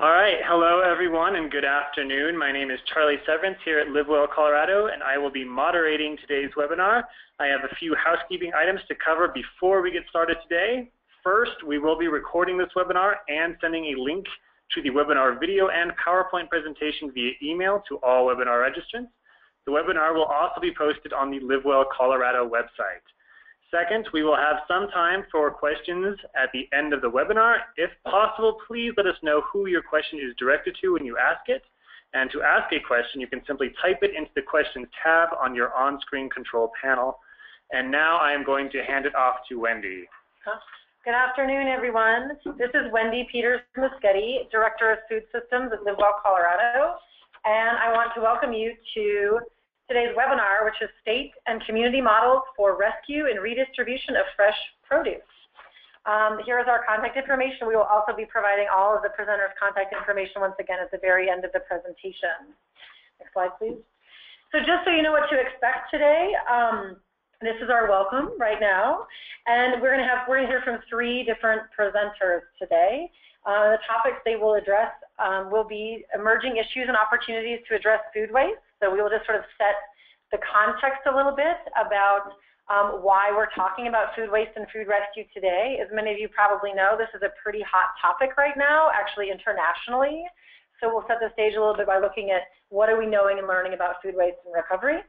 All right. Hello, everyone, and good afternoon. My name is Charlie Severance here at LiveWell Colorado, and I will be moderating today's webinar. I have a few housekeeping items to cover before we get started today. First, we will be recording this webinar and sending a link to the webinar video and PowerPoint presentation via email to all webinar registrants. The webinar will also be posted on the LiveWell Colorado website. Second, we will have some time for questions at the end of the webinar. If possible, please let us know who your question is directed to when you ask it. And to ask a question, you can simply type it into the questions tab on your on-screen control panel. And now I am going to hand it off to Wendy. Good afternoon, everyone. This is Wendy Peters Moschetti, Director of Food Systems at LiveWell Colorado. And I want to welcome you to today's webinar, which is State and Community Models for Rescue and Redistribution of Fresh Produce. Um, here is our contact information. We will also be providing all of the presenters' contact information once again at the very end of the presentation. Next slide, please. So just so you know what to expect today, um, this is our welcome right now, and we're going to have we're going to hear from three different presenters today. Uh, the topics they will address um, will be emerging issues and opportunities to address food waste. So we will just sort of set the context a little bit about um, why we're talking about food waste and food rescue today. As many of you probably know, this is a pretty hot topic right now, actually internationally. So we'll set the stage a little bit by looking at what are we knowing and learning about food waste and recovery.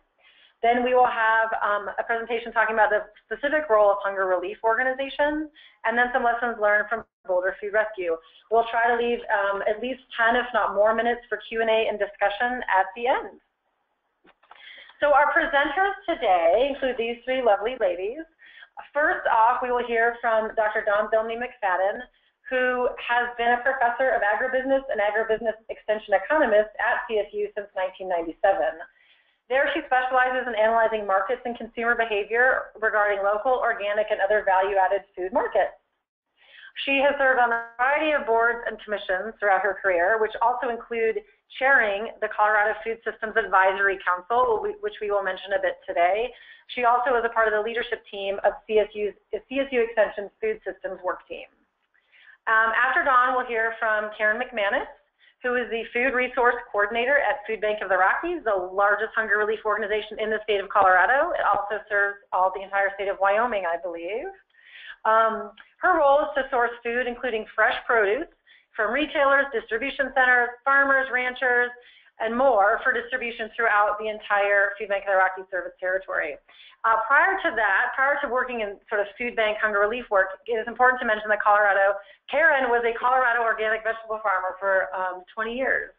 Then we will have um, a presentation talking about the specific role of hunger relief organizations, and then some lessons learned from Boulder Food Rescue. We'll try to leave um, at least 10, if not more, minutes for Q&A and discussion at the end. So our presenters today include these three lovely ladies. First off, we will hear from Dr. Dawn Thilmany McFadden, who has been a professor of agribusiness and agribusiness extension economist at CSU since 1997. There she specializes in analyzing markets and consumer behavior regarding local, organic, and other value-added food markets. She has served on a variety of boards and commissions throughout her career, which also include chairing the Colorado Food Systems Advisory Council, which we will mention a bit today. She also is a part of the leadership team of CSU's, CSU Extension's Food Systems Work Team. Um, after Dawn, we'll hear from Karen McManus, who is the Food Resource Coordinator at Food Bank of the Rockies, the largest hunger relief organization in the state of Colorado. It also serves all the entire state of Wyoming, I believe. Um, her role is to source food, including fresh produce, from retailers, distribution centers, farmers, ranchers, and more for distribution throughout the entire Food Bank of the Rockies service territory. Uh, prior to that, prior to working in sort of food bank hunger relief work, it is important to mention that Colorado, Karen was a Colorado organic vegetable farmer for um, 20 years.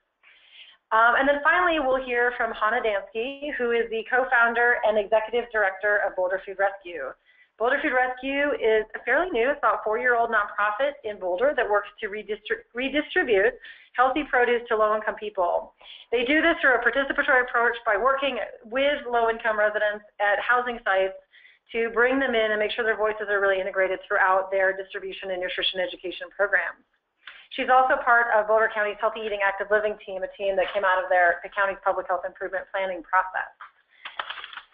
Um, and then finally, we'll hear from Hannah Dansky, who is the co-founder and executive director of Boulder Food Rescue. Boulder Food Rescue is a fairly new, it's about four-year-old nonprofit in Boulder that works to redistri redistribute healthy produce to low-income people. They do this through a participatory approach by working with low-income residents at housing sites to bring them in and make sure their voices are really integrated throughout their distribution and nutrition education programs. She's also part of Boulder County's Healthy Eating Active Living team, a team that came out of their, the county's public health improvement planning process.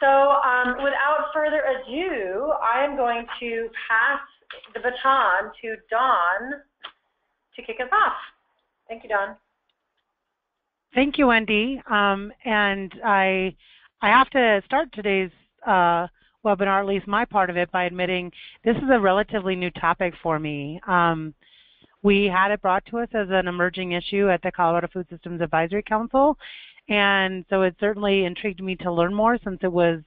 So um, without further ado, I am going to pass the baton to Dawn to kick us off. Thank you, Dawn. Thank you, Wendy. Um, and I, I have to start today's uh, webinar, at least my part of it, by admitting this is a relatively new topic for me. Um, we had it brought to us as an emerging issue at the Colorado Food Systems Advisory Council, and so it certainly intrigued me to learn more since it was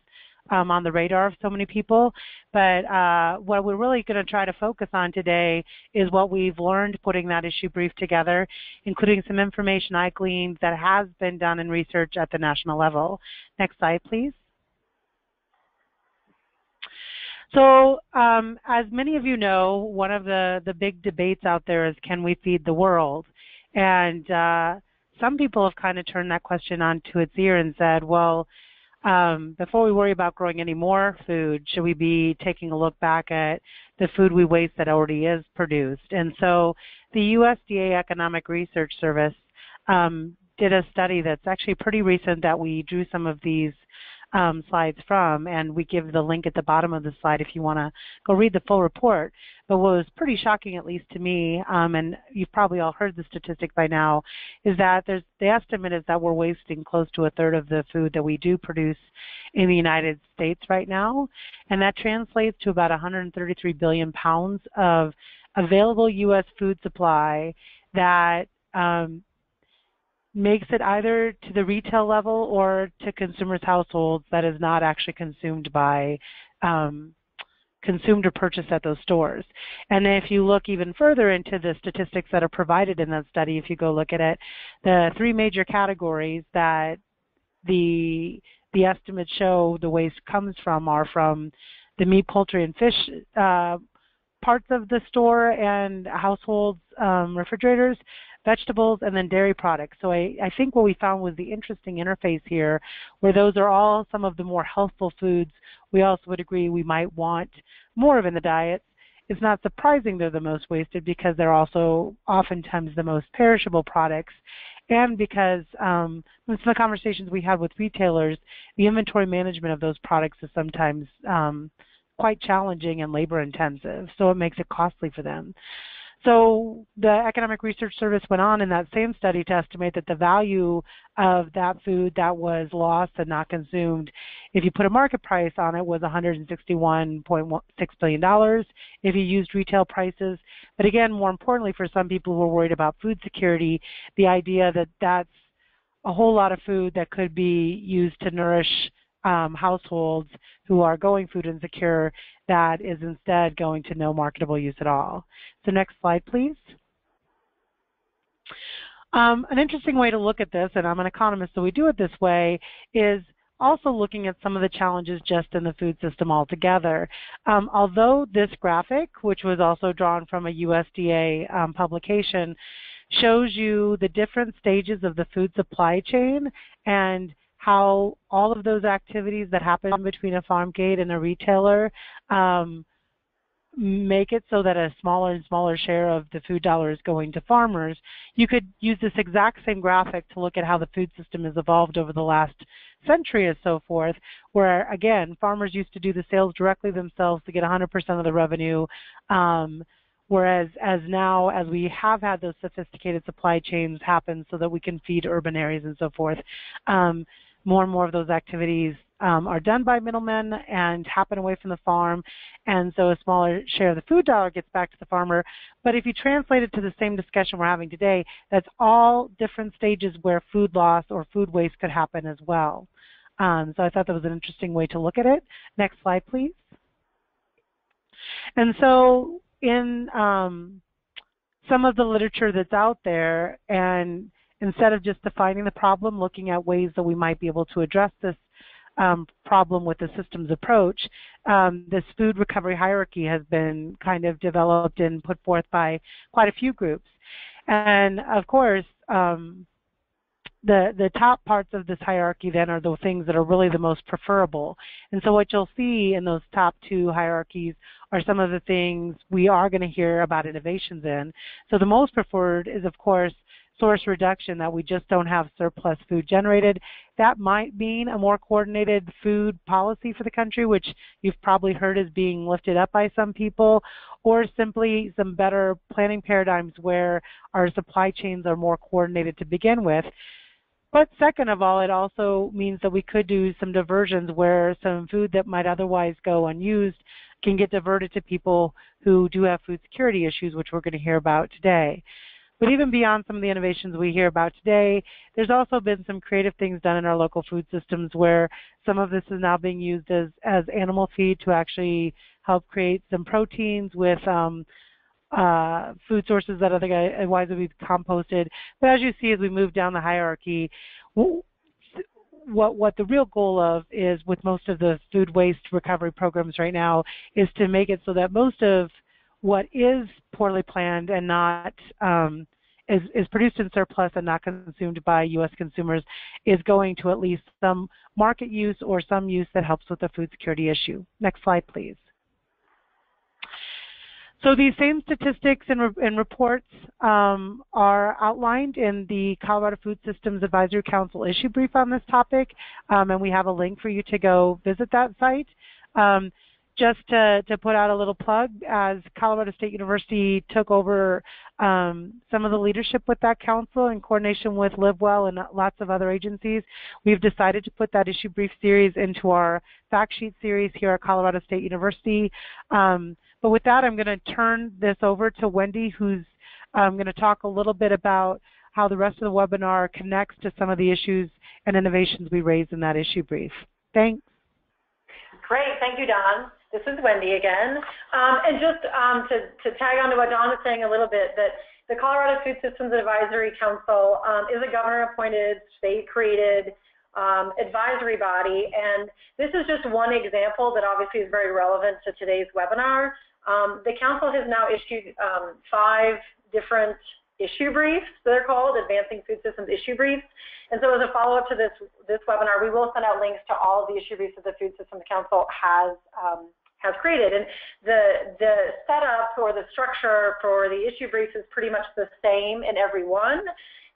um, on the radar of so many people. But uh, what we're really going to try to focus on today is what we've learned putting that issue brief together, including some information I gleaned that has been done in research at the national level. Next slide, please. So, um, as many of you know, one of the, the big debates out there is can we feed the world? And uh, some people have kind of turned that question onto its ear and said, well, um, before we worry about growing any more food, should we be taking a look back at the food we waste that already is produced? And so the USDA Economic Research Service um, did a study that's actually pretty recent that we drew some of these um, slides from, and we give the link at the bottom of the slide if you want to go read the full report. But what was pretty shocking, at least to me, um, and you've probably all heard the statistic by now, is that there's the estimate is that we're wasting close to a third of the food that we do produce in the United States right now, and that translates to about 133 billion pounds of available U.S. food supply that um, makes it either to the retail level or to consumers' households that is not actually consumed by um, consumed or purchased at those stores. And if you look even further into the statistics that are provided in that study, if you go look at it, the three major categories that the the estimates show the waste comes from are from the meat, poultry, and fish uh, parts of the store and households um, refrigerators, vegetables, and then dairy products. So I, I think what we found was the interesting interface here, where those are all some of the more healthful foods we also would agree we might want more of in the diet. It's not surprising they're the most wasted because they're also oftentimes the most perishable products and because um, some of the conversations we had with retailers, the inventory management of those products is sometimes um, quite challenging and labor intensive, so it makes it costly for them. So the Economic Research Service went on in that same study to estimate that the value of that food that was lost and not consumed, if you put a market price on it, was $161.6 billion if you used retail prices. But again, more importantly, for some people who are worried about food security, the idea that that's a whole lot of food that could be used to nourish um, households who are going food insecure that is instead going to no marketable use at all. So next slide, please. Um, an interesting way to look at this, and I'm an economist, so we do it this way, is also looking at some of the challenges just in the food system altogether. Um, although this graphic, which was also drawn from a USDA um, publication, shows you the different stages of the food supply chain and how all of those activities that happen between a farm gate and a retailer um, make it so that a smaller and smaller share of the food dollar is going to farmers. You could use this exact same graphic to look at how the food system has evolved over the last century and so forth, where again, farmers used to do the sales directly themselves to get 100% of the revenue. Um, whereas as now, as we have had those sophisticated supply chains happen so that we can feed urban areas and so forth, um, more and more of those activities um, are done by middlemen and happen away from the farm, and so a smaller share of the food dollar gets back to the farmer. But if you translate it to the same discussion we're having today, that's all different stages where food loss or food waste could happen as well. Um, so I thought that was an interesting way to look at it. Next slide, please. And so in um, some of the literature that's out there, and instead of just defining the problem, looking at ways that we might be able to address this um, problem with the systems approach, um, this food recovery hierarchy has been kind of developed and put forth by quite a few groups. And of course, um, the the top parts of this hierarchy then are the things that are really the most preferable. And so what you'll see in those top two hierarchies are some of the things we are going to hear about innovations in. So the most preferred is of course source reduction that we just don't have surplus food generated. That might mean a more coordinated food policy for the country, which you've probably heard is being lifted up by some people, or simply some better planning paradigms where our supply chains are more coordinated to begin with. But second of all, it also means that we could do some diversions where some food that might otherwise go unused can get diverted to people who do have food security issues, which we're going to hear about today. But even beyond some of the innovations we hear about today, there's also been some creative things done in our local food systems where some of this is now being used as, as animal feed to actually help create some proteins with um, uh, food sources that otherwise would be composted. But as you see as we move down the hierarchy, what what the real goal of is with most of the food waste recovery programs right now is to make it so that most of what is poorly planned and not um, is, is produced in surplus and not consumed by U.S. consumers is going to at least some market use or some use that helps with the food security issue. Next slide, please. So these same statistics and, re and reports um, are outlined in the Colorado Food Systems Advisory Council issue brief on this topic, um, and we have a link for you to go visit that site. Um, just to, to put out a little plug, as Colorado State University took over um, some of the leadership with that council in coordination with LiveWell and lots of other agencies, we've decided to put that issue brief series into our fact sheet series here at Colorado State University. Um, but with that, I'm going to turn this over to Wendy, who's um, going to talk a little bit about how the rest of the webinar connects to some of the issues and innovations we raised in that issue brief. Thanks. Great. Thank you, Dawn. This is Wendy again. Um, and just um, to, to, tag on to what Dawn was saying a little bit, that the Colorado Food Systems Advisory Council um, is a governor-appointed, state-created um, advisory body. And this is just one example that obviously is very relevant to today's webinar. Um, the council has now issued um, five different issue briefs, they're called, Advancing Food Systems Issue Briefs. And so as a follow-up to this, this webinar, we will send out links to all of the issue briefs that the Food Systems Council has um, has created. And the, the setup or the structure for the issue brief is pretty much the same in every one,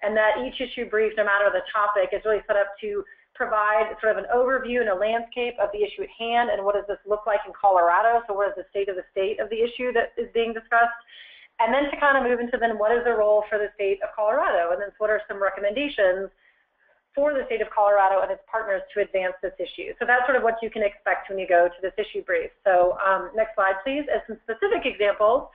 and that each issue brief, no matter the topic, is really set up to provide sort of an overview and a landscape of the issue at hand and what does this look like in Colorado, so what is the state of the state of the issue that is being discussed, and then to kind of move into then what is the role for the state of Colorado, and then what are some recommendations for the state of Colorado and its partners to advance this issue. So that's sort of what you can expect when you go to this issue brief. So um, next slide, please, as some specific examples.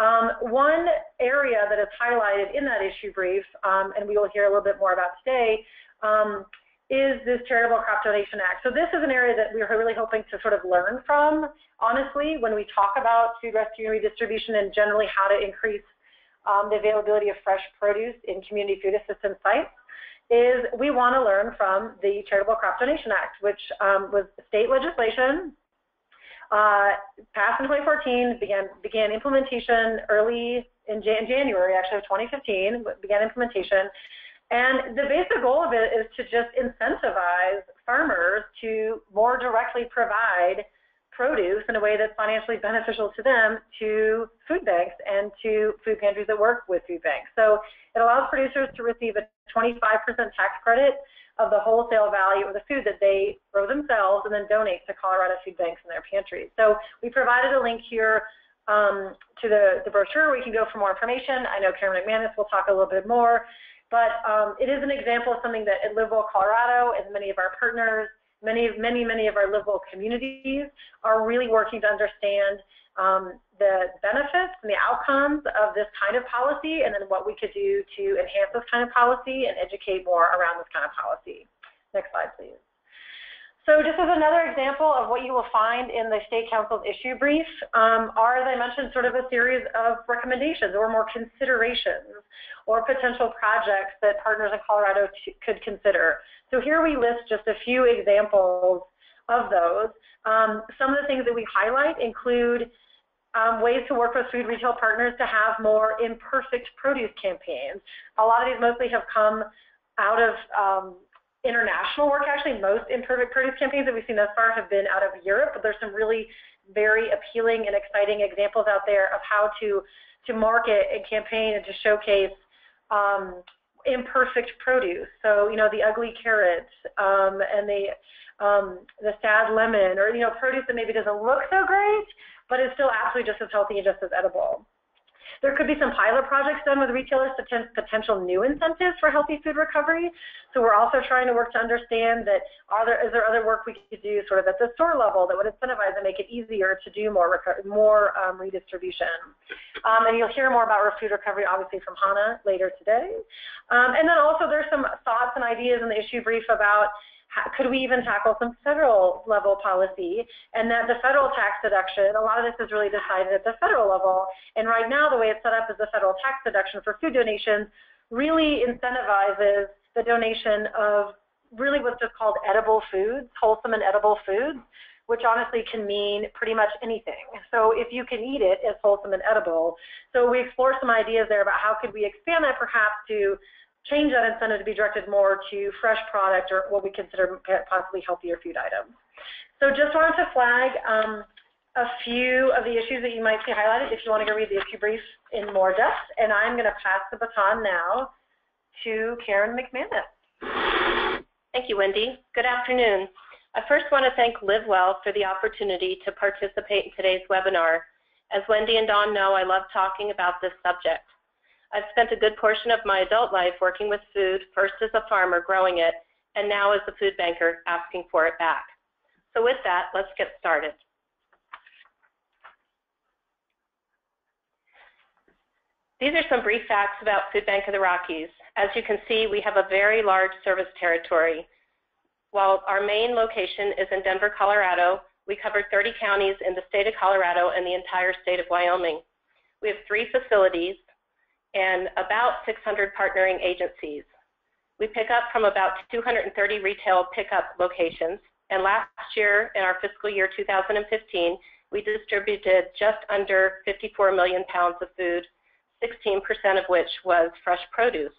Um, one area that is highlighted in that issue brief, um, and we will hear a little bit more about today, um, is this Charitable Crop Donation Act. So this is an area that we're really hoping to sort of learn from, honestly, when we talk about food rescue and redistribution and generally how to increase um, the availability of fresh produce in community food assistance sites is we want to learn from the Charitable Crop Donation Act, which um, was state legislation, uh, passed in 2014, began, began implementation early in Jan January, actually, of 2015, began implementation. And the basic goal of it is to just incentivize farmers to more directly provide produce in a way that's financially beneficial to them to food banks and to food pantries that work with food banks. So it allows producers to receive a 25% tax credit of the wholesale value of the food that they grow themselves and then donate to Colorado food banks and their pantries. So we provided a link here um, to the, the brochure where you can go for more information. I know Karen McManus will talk a little bit more, but um, it is an example of something that at LiveWell Colorado and many of our partners, many, of, many, many of our LiveWell communities are really working to understand um, the benefits and the outcomes of this kind of policy and then what we could do to enhance this kind of policy and educate more around this kind of policy. Next slide, please. So just as another example of what you will find in the State Council's issue brief um, are, as I mentioned, sort of a series of recommendations or more considerations or potential projects that partners in Colorado could consider. So here we list just a few examples of those. Um, some of the things that we highlight include um, ways to work with food retail partners to have more imperfect produce campaigns. A lot of these mostly have come out of um, international work. Actually, most imperfect produce campaigns that we've seen thus far have been out of Europe, but there's some really very appealing and exciting examples out there of how to to market and campaign and to showcase um, imperfect produce. So you know the ugly carrots um, and the um, the sad lemon, or you know produce that maybe doesn't look so great, but is still absolutely just as healthy and just as edible. There could be some pilot projects done with retailers to potential new incentives for healthy food recovery. So we're also trying to work to understand that are there, is there other work we could do sort of at the store level that would incentivize and make it easier to do more more um, redistribution. Um, and you'll hear more about food recovery obviously from Hannah later today. Um, and then also there's some thoughts and ideas in the issue brief about could we even tackle some federal level policy and that the federal tax deduction, a lot of this is really decided at the federal level. And right now, the way it's set up is the federal tax deduction for food donations really incentivizes the donation of really what's just called edible foods, wholesome and edible foods, which honestly can mean pretty much anything. So if you can eat it, it's wholesome and edible. So we explore some ideas there about how could we expand that perhaps to change that incentive to be directed more to fresh product or what we consider possibly healthier food items. So just wanted to flag um, a few of the issues that you might see highlighted if you want to go read the issue brief in more depth. And I'm going to pass the baton now to Karen McManus. Thank you, Wendy. Good afternoon. I first want to thank LiveWell for the opportunity to participate in today's webinar. As Wendy and Dawn know, I love talking about this subject. I've spent a good portion of my adult life working with food, first as a farmer growing it, and now as a food banker asking for it back. So with that, let's get started. These are some brief facts about Food Bank of the Rockies. As you can see, we have a very large service territory. While our main location is in Denver, Colorado, we cover 30 counties in the state of Colorado and the entire state of Wyoming. We have three facilities and about 600 partnering agencies. We pick up from about 230 retail pickup locations, and last year, in our fiscal year 2015, we distributed just under 54 million pounds of food 16% of which was fresh produce.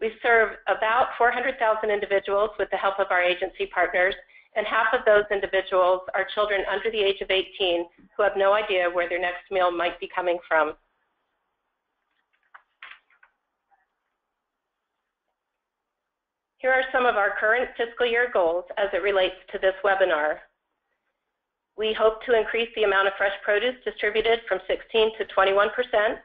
We serve about 400,000 individuals with the help of our agency partners, and half of those individuals are children under the age of 18 who have no idea where their next meal might be coming from. Here are some of our current fiscal year goals as it relates to this webinar. We hope to increase the amount of fresh produce distributed from 16 to 21 percent.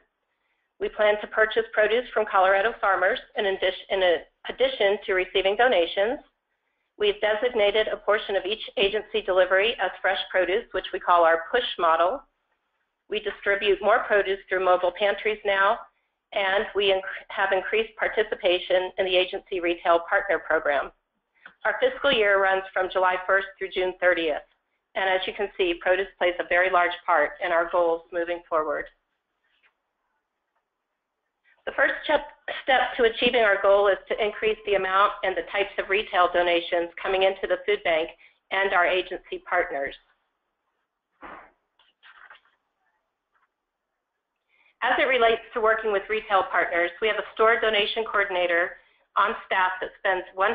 We plan to purchase produce from Colorado farmers in addition to receiving donations. We've designated a portion of each agency delivery as fresh produce, which we call our push model. We distribute more produce through mobile pantries now, and we have increased participation in the agency retail partner program. Our fiscal year runs from July 1st through June 30th, and as you can see, produce plays a very large part in our goals moving forward. The first step to achieving our goal is to increase the amount and the types of retail donations coming into the food bank and our agency partners. As it relates to working with retail partners, we have a store donation coordinator on staff that spends 100%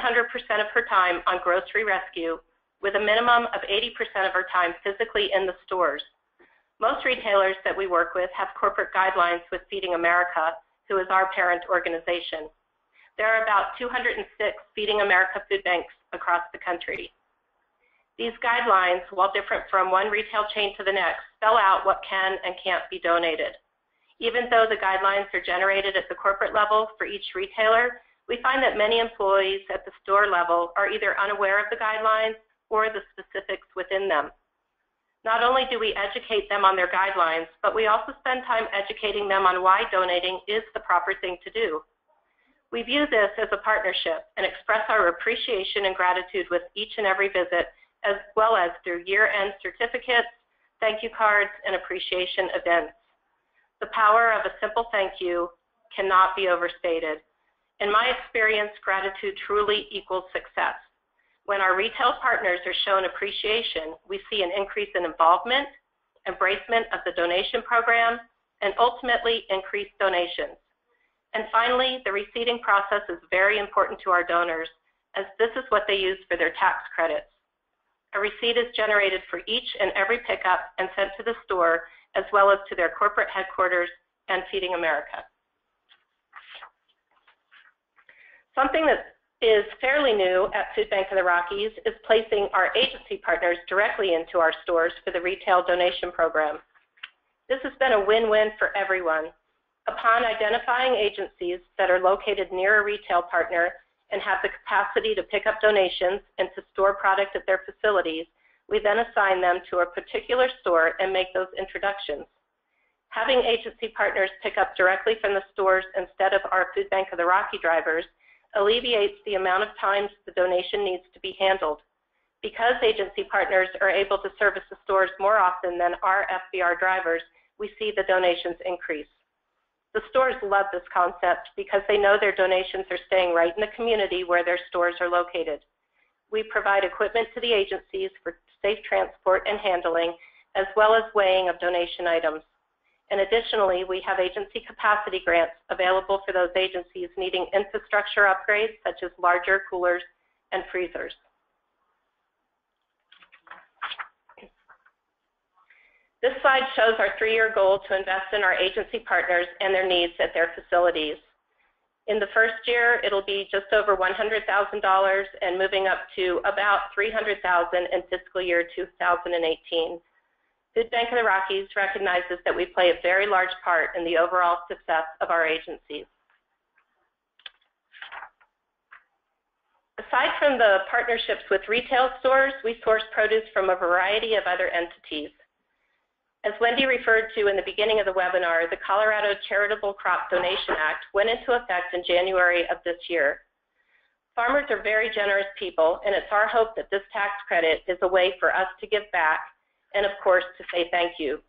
of her time on grocery rescue with a minimum of 80% of her time physically in the stores. Most retailers that we work with have corporate guidelines with Feeding America who is our parent organization. There are about 206 Feeding America food banks across the country. These guidelines, while different from one retail chain to the next, spell out what can and can't be donated. Even though the guidelines are generated at the corporate level for each retailer, we find that many employees at the store level are either unaware of the guidelines or the specifics within them. Not only do we educate them on their guidelines, but we also spend time educating them on why donating is the proper thing to do. We view this as a partnership and express our appreciation and gratitude with each and every visit, as well as through year-end certificates, thank you cards, and appreciation events. The power of a simple thank you cannot be overstated. In my experience, gratitude truly equals success. When our retail partners are shown appreciation, we see an increase in involvement, embracement of the donation program, and ultimately increased donations. And finally, the receipting process is very important to our donors, as this is what they use for their tax credits. A receipt is generated for each and every pickup and sent to the store, as well as to their corporate headquarters and Feeding America. Something that is fairly new at Food Bank of the Rockies is placing our agency partners directly into our stores for the retail donation program. This has been a win-win for everyone. Upon identifying agencies that are located near a retail partner and have the capacity to pick up donations and to store product at their facilities, we then assign them to a particular store and make those introductions. Having agency partners pick up directly from the stores instead of our Food Bank of the Rocky drivers alleviates the amount of times the donation needs to be handled. Because agency partners are able to service the stores more often than our FBR drivers, we see the donations increase. The stores love this concept because they know their donations are staying right in the community where their stores are located. We provide equipment to the agencies for safe transport and handling, as well as weighing of donation items. And additionally, we have agency capacity grants available for those agencies needing infrastructure upgrades such as larger coolers and freezers. This slide shows our three-year goal to invest in our agency partners and their needs at their facilities. In the first year, it'll be just over $100,000 and moving up to about $300,000 in fiscal year 2018. Food Bank of the Rockies recognizes that we play a very large part in the overall success of our agencies. Aside from the partnerships with retail stores, we source produce from a variety of other entities. As Wendy referred to in the beginning of the webinar, the Colorado Charitable Crop Donation Act went into effect in January of this year. Farmers are very generous people, and it's our hope that this tax credit is a way for us to give back and, of course, to say thank you.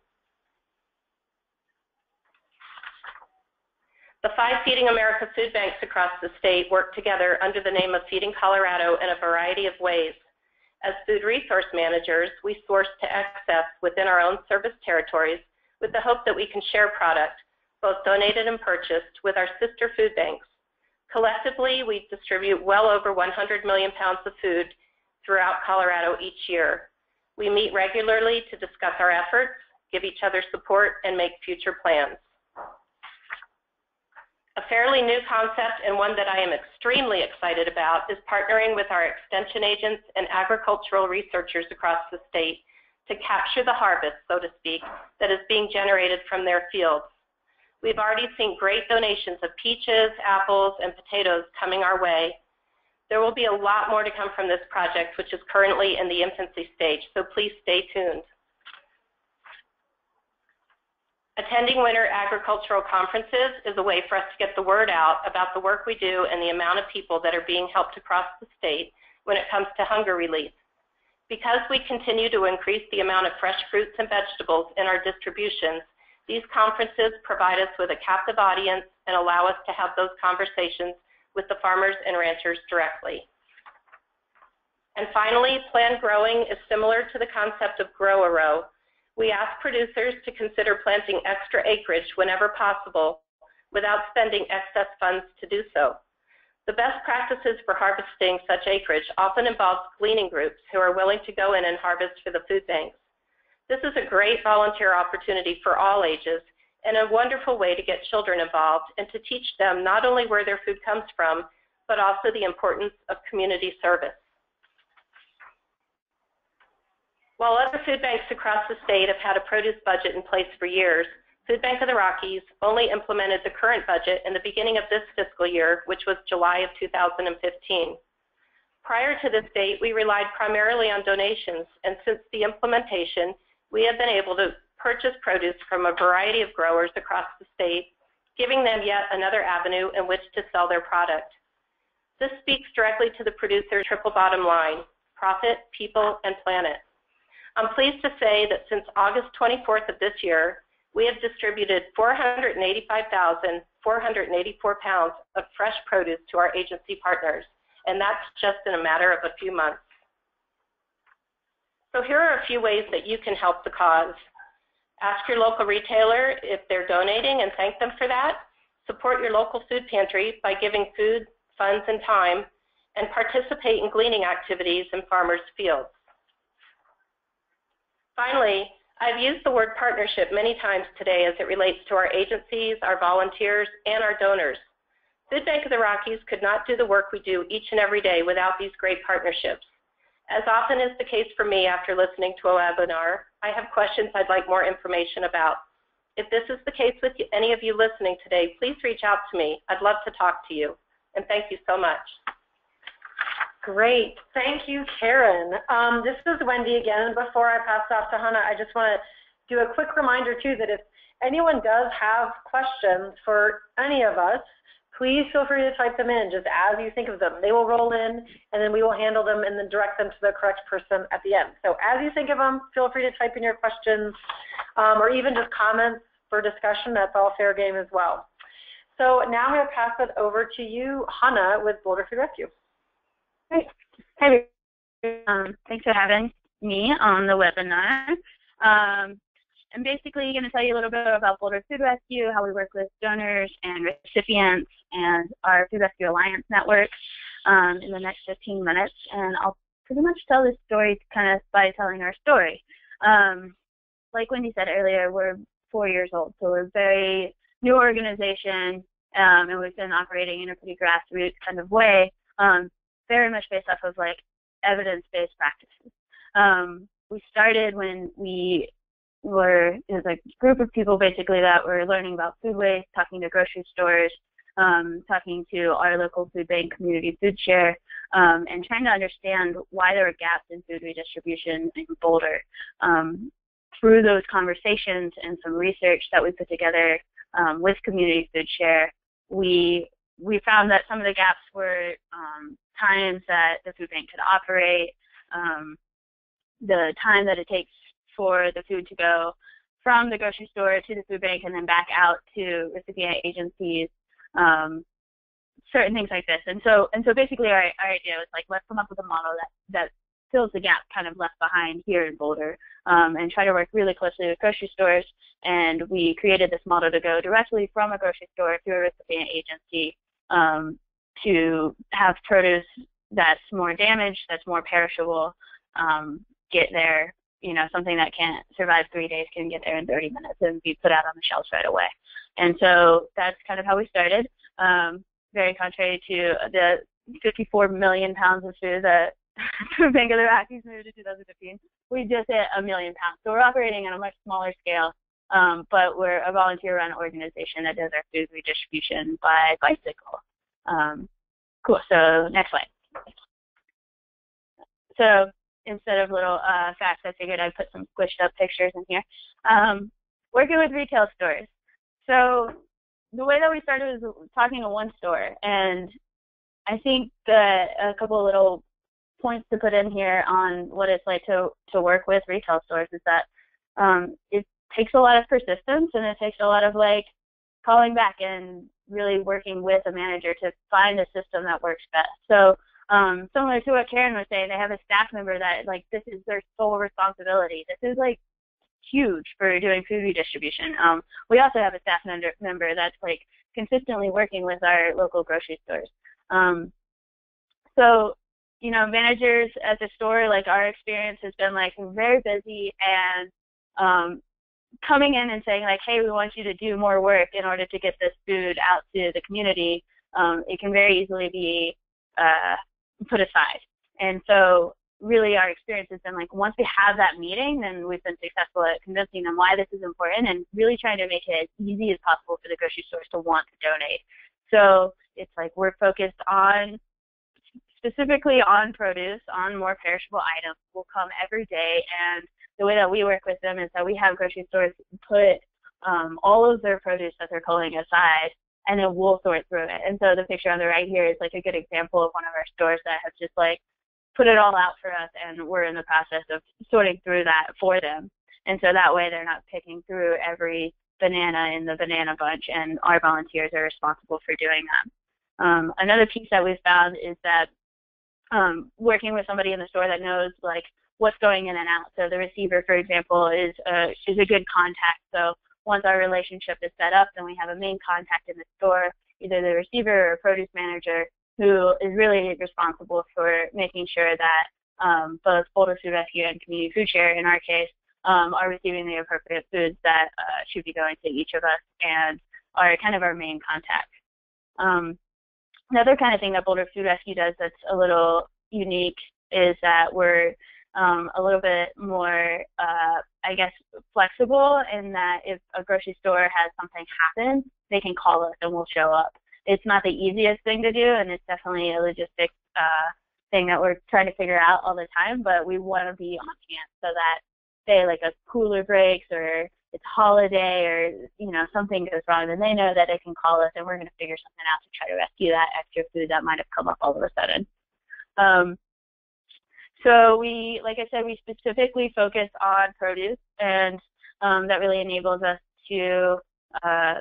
The five Feeding America food banks across the state work together under the name of Feeding Colorado in a variety of ways. As food resource managers, we source to excess within our own service territories with the hope that we can share product, both donated and purchased, with our sister food banks. Collectively, we distribute well over 100 million pounds of food throughout Colorado each year. We meet regularly to discuss our efforts, give each other support, and make future plans. A fairly new concept and one that I am extremely excited about is partnering with our extension agents and agricultural researchers across the state to capture the harvest, so to speak, that is being generated from their fields. We've already seen great donations of peaches, apples, and potatoes coming our way. There will be a lot more to come from this project, which is currently in the infancy stage, so please stay tuned. Attending winter agricultural conferences is a way for us to get the word out about the work we do and the amount of people that are being helped across the state when it comes to hunger relief. Because we continue to increase the amount of fresh fruits and vegetables in our distributions, these conferences provide us with a captive audience and allow us to have those conversations with the farmers and ranchers directly. And finally, planned growing is similar to the concept of grow a row, we ask producers to consider planting extra acreage whenever possible without spending excess funds to do so. The best practices for harvesting such acreage often involve gleaning groups who are willing to go in and harvest for the food banks. This is a great volunteer opportunity for all ages and a wonderful way to get children involved and to teach them not only where their food comes from, but also the importance of community service. While other food banks across the state have had a produce budget in place for years, Food Bank of the Rockies only implemented the current budget in the beginning of this fiscal year, which was July of 2015. Prior to this date, we relied primarily on donations, and since the implementation, we have been able to purchase produce from a variety of growers across the state, giving them yet another avenue in which to sell their product. This speaks directly to the producer's triple bottom line, profit, people, and planet. I'm pleased to say that since August 24th of this year, we have distributed 485,484 pounds of fresh produce to our agency partners, and that's just in a matter of a few months. So here are a few ways that you can help the cause. Ask your local retailer if they're donating and thank them for that. Support your local food pantry by giving food, funds, and time, and participate in gleaning activities in farmers' fields. Finally, I've used the word partnership many times today as it relates to our agencies, our volunteers, and our donors. Food Bank of the Rockies could not do the work we do each and every day without these great partnerships. As often is the case for me after listening to a webinar, I have questions I'd like more information about. If this is the case with any of you listening today, please reach out to me. I'd love to talk to you. And thank you so much. Great. Thank you, Karen. Um, this is Wendy again. Before I pass off to Hannah, I just want to do a quick reminder, too, that if anyone does have questions for any of us, please feel free to type them in just as you think of them. They will roll in, and then we will handle them and then direct them to the correct person at the end. So as you think of them, feel free to type in your questions um, or even just comments for discussion. That's all fair game as well. So now I'm going to pass it over to you, Hannah, with Boulder Food Rescue. Hi, Hi um, thanks for having me on the webinar. Um, I'm basically going to tell you a little bit about Boulder Food Rescue, how we work with donors and recipients, and our Food Rescue Alliance network um, in the next 15 minutes. And I'll pretty much tell this story kind of by telling our story. Um, like Wendy said earlier, we're four years old, so we're a very new organization, um, and we've been operating in a pretty grassroots kind of way, um, very much based off of like evidence-based practices. Um, we started when we were it was a group of people basically that were learning about food waste, talking to grocery stores, um, talking to our local food bank community food share, um, and trying to understand why there were gaps in food redistribution in Boulder. Um, through those conversations and some research that we put together um, with community food share, we we found that some of the gaps were um, times that the food bank could operate, um, the time that it takes for the food to go from the grocery store to the food bank and then back out to recipient agencies, um, certain things like this. And so and so basically our, our idea was like let's come up with a model that that fills the gap kind of left behind here in Boulder um, and try to work really closely with grocery stores. And we created this model to go directly from a grocery store to a recipient agency um, to have produce that's more damaged, that's more perishable, um, get there. You know, something that can't survive three days can get there in 30 minutes and be put out on the shelves right away. And so that's kind of how we started. Um, very contrary to the 54 million pounds of food that Bank of the Rockies moved in 2015. We just hit a million pounds. So we're operating on a much smaller scale, um, but we're a volunteer-run organization that does our food redistribution by bicycle. Um, cool. So next slide. So instead of little uh, facts, I figured I'd put some squished up pictures in here. Um, working with retail stores. So the way that we started was talking to one store, and I think that a couple of little points to put in here on what it's like to to work with retail stores is that um, it takes a lot of persistence and it takes a lot of like calling back and really working with a manager to find a system that works best. So um, similar to what Karen was saying, they have a staff member that like this is their sole responsibility. This is like huge for doing food redistribution. Um, we also have a staff member, that's like consistently working with our local grocery stores. Um, so, you know, managers at the store, like our experience has been like very busy and um, coming in and saying like, hey, we want you to do more work in order to get this food out to the community. Um, it can very easily be uh, put aside. And so really our experience has been like once we have that meeting, then we've been successful at convincing them why this is important and really trying to make it as easy as possible for the grocery stores to want to donate. So it's like we're focused on specifically on produce, on more perishable items. We'll come every day and the way that we work with them is that we have grocery stores put um, all of their produce that they're pulling aside and then we'll sort through it. And so the picture on the right here is like a good example of one of our stores that has just like put it all out for us and we're in the process of sorting through that for them. And so that way they're not picking through every banana in the banana bunch and our volunteers are responsible for doing that. Um, another piece that we've found is that um, working with somebody in the store that knows like what's going in and out. So the receiver, for example, is a, is a good contact. So once our relationship is set up, then we have a main contact in the store, either the receiver or produce manager, who is really responsible for making sure that um, both Boulder Food Rescue and Community Food Share, in our case, um, are receiving the appropriate foods that uh, should be going to each of us and are kind of our main contact. Um, another kind of thing that Boulder Food Rescue does that's a little unique is that we're um, a little bit more, uh, I guess, flexible in that if a grocery store has something happen, they can call us and we'll show up. It's not the easiest thing to do, and it's definitely a logistics uh, thing that we're trying to figure out all the time. But we want to be on hand so that, say, like a cooler breaks or it's holiday or you know something goes wrong, then they know that they can call us and we're going to figure something out to try to rescue that extra food that might have come up all of a sudden. Um, so we, like I said, we specifically focus on produce, and um, that really enables us to uh,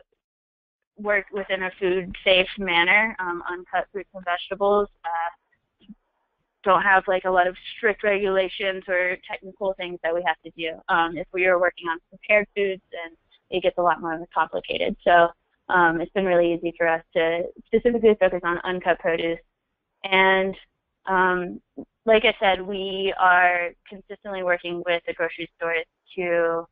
work within a food safe manner. Um, uncut fruits and vegetables uh, don't have like a lot of strict regulations or technical things that we have to do. Um, if we are working on prepared foods, then it gets a lot more complicated. So um, it's been really easy for us to specifically focus on uncut produce. And um, like I said, we are consistently working with the grocery stores to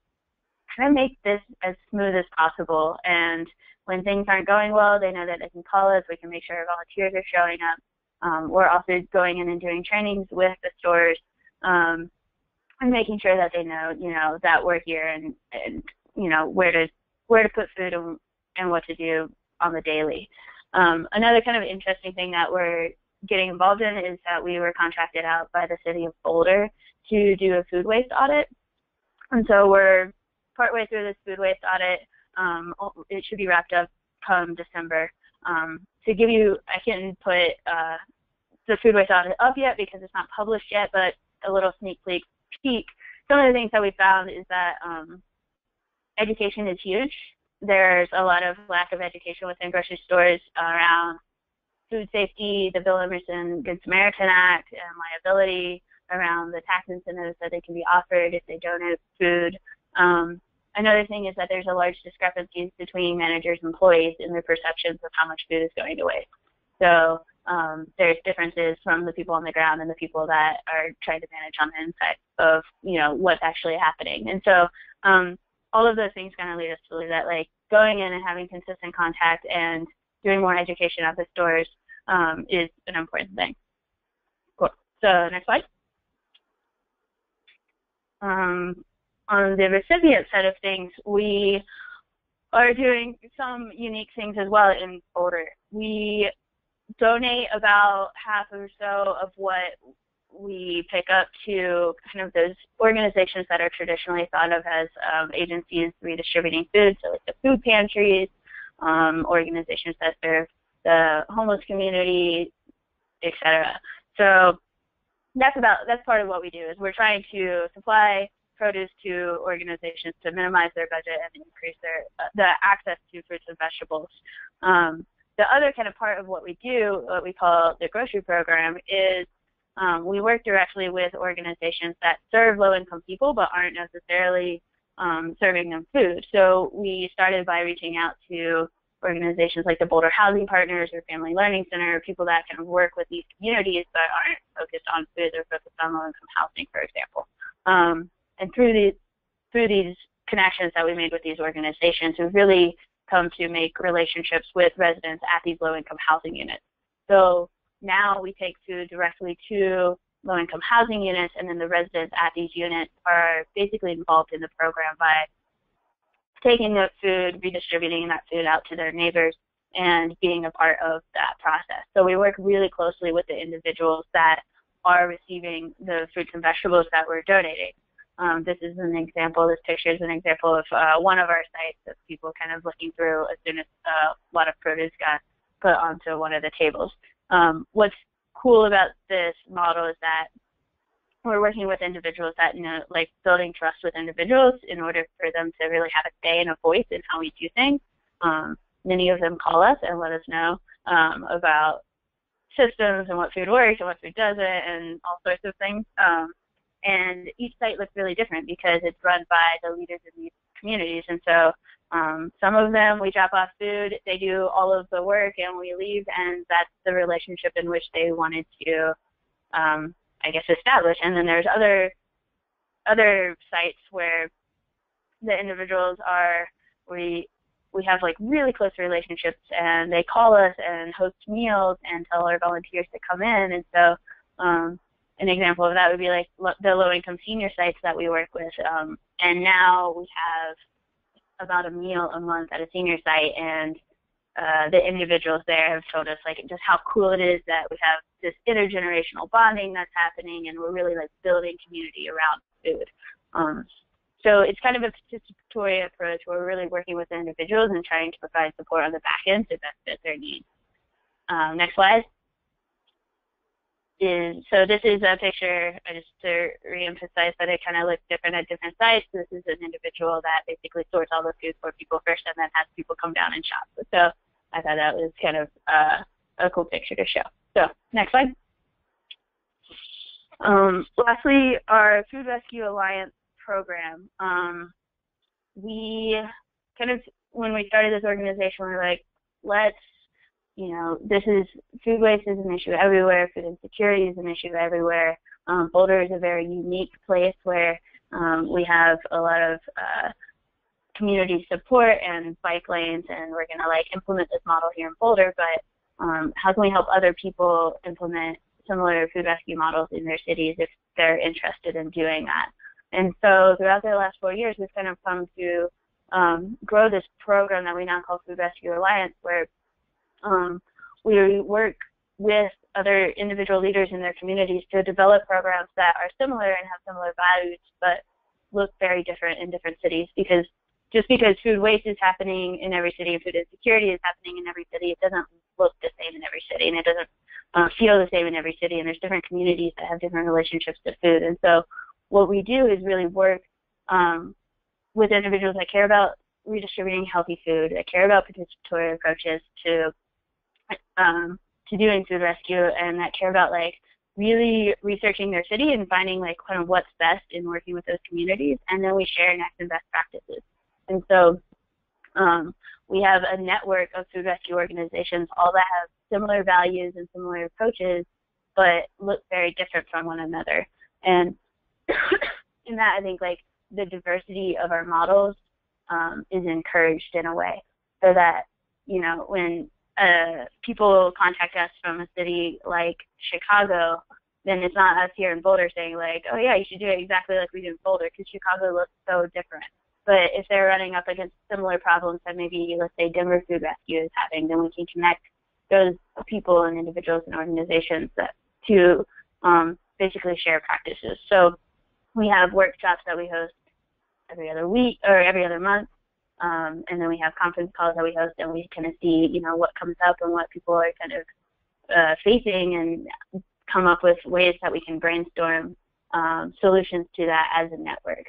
kind of make this as smooth as possible. And when things aren't going well, they know that they can call us. We can make sure our volunteers are showing up. Um, we're also going in and doing trainings with the stores um, and making sure that they know, you know, that we're here and, and you know where to where to put food and, and what to do on the daily. Um, another kind of interesting thing that we're getting involved in is that we were contracted out by the city of Boulder to do a food waste audit. And so we're partway through this food waste audit. Um, it should be wrapped up come December. Um, to give you, I can put uh, the food waste audit up yet because it's not published yet, but a little sneak peek. peek. Some of the things that we found is that um, education is huge. There's a lot of lack of education within grocery stores around food safety, the Bill Emerson Good Samaritan Act, and liability around the tax incentives that they can be offered if they donate food. Um, another thing is that there's a large discrepancies between managers and employees in their perceptions of how much food is going to waste. So um, there's differences from the people on the ground and the people that are trying to manage on the inside of you know what's actually happening. And so um, all of those things kind of lead us to believe that like going in and having consistent contact and doing more education at the stores um, is an important thing. Cool. So next slide. Um, on the recipient side of things, we are doing some unique things as well in Boulder. We donate about half or so of what we pick up to kind of those organizations that are traditionally thought of as um, agencies redistributing food, so like the food pantries, um, organizations that serve the homeless community, etc. So that's about that's part of what we do is we're trying to supply produce to organizations to minimize their budget and increase their uh, the access to fruits and vegetables. Um, the other kind of part of what we do, what we call the grocery program, is um, we work directly with organizations that serve low-income people but aren't necessarily um, serving them food. So we started by reaching out to organizations like the Boulder Housing Partners or Family Learning Center, people that can work with these communities but aren't focused on food, they're focused on low-income housing, for example. Um, and through these through these connections that we made with these organizations, we've really come to make relationships with residents at these low-income housing units. So now we take food directly to low-income housing units, and then the residents at these units are basically involved in the program by taking the food, redistributing that food out to their neighbors, and being a part of that process. So we work really closely with the individuals that are receiving the fruits and vegetables that we're donating. Um, this is an example, this picture is an example of uh, one of our sites that people kind of looking through as soon as uh, a lot of produce got put onto one of the tables. Um, what's cool about this model is that we're working with individuals that you know like building trust with individuals in order for them to really have a say and a voice in how we do things. Um, many of them call us and let us know um, about systems and what food works and what food doesn't and all sorts of things. Um, and each site looks really different because it's run by the leaders in these communities. And so um, some of them we drop off food, they do all of the work, and we leave, and that's the relationship in which they wanted to um, I guess, establish. And then there's other other sites where the individuals are we we have like really close relationships and they call us and host meals and tell our volunteers to come in and so um an example of that would be like lo- the low income senior sites that we work with um and now we have about a meal a month at a senior site and uh, the individuals there have told us like just how cool it is that we have this intergenerational bonding that's happening, and we're really like building community around food. Um, so it's kind of a participatory approach where we're really working with individuals and trying to provide support on the back end to best fit their needs. Um, next slide. Is, so this is a picture, just to reemphasize that it kind of looks different at different sites. This is an individual that basically sorts all the food for people first and then has people come down and shop. So I thought that was kind of uh, a cool picture to show. So next slide. Um, lastly, our Food Rescue Alliance program. Um, we kind of, when we started this organization, we were like, let's you know, this is food waste is an issue everywhere. Food insecurity is an issue everywhere. Um, Boulder is a very unique place where um, we have a lot of uh, community support and bike lanes, and we're going to like implement this model here in Boulder, but um, how can we help other people implement similar food rescue models in their cities if they're interested in doing that? And so throughout the last four years, we've kind of come to um, grow this program that we now call Food Rescue Alliance, where um, we work with other individual leaders in their communities to develop programs that are similar and have similar values, but look very different in different cities because just because food waste is happening in every city and food insecurity is happening in every city, it doesn't look the same in every city and it doesn't uh, feel the same in every city. And there's different communities that have different relationships to food. And so what we do is really work um, with individuals that care about redistributing healthy food, that care about participatory approaches to um, to doing food rescue, and that care about like really researching their city and finding like kind of what's best in working with those communities, and then we share next and best practices. And so um, we have a network of food rescue organizations, all that have similar values and similar approaches, but look very different from one another. And in that, I think like the diversity of our models um, is encouraged in a way, so that you know when uh, people contact us from a city like Chicago, then it's not us here in Boulder saying like, oh yeah, you should do it exactly like we do in Boulder because Chicago looks so different. But if they're running up against similar problems that maybe, let's say, Denver Food Rescue is having, then we can connect those people and individuals and organizations that to um, basically share practices. So we have workshops that we host every other week or every other month, um, and then we have conference calls that we host, and we kind of see, you know, what comes up and what people are kind of uh, facing, and come up with ways that we can brainstorm um, solutions to that as a network.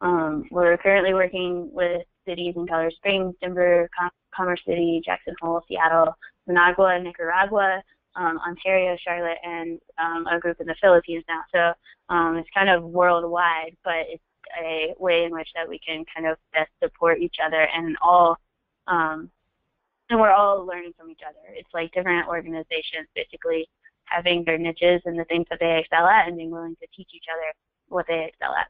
Um, we're currently working with cities in Colorado Springs, Denver, Com- Commerce City, Jackson Hole, Seattle, Managua, Nicaragua, um, Ontario, Charlotte, and um, a group in the Philippines now. So um, it's kind of worldwide, but it's a way in which that we can kind of best support each other and all um, and we're all learning from each other. It's like different organizations basically having their niches and the things that they excel at and being willing to teach each other what they excel at.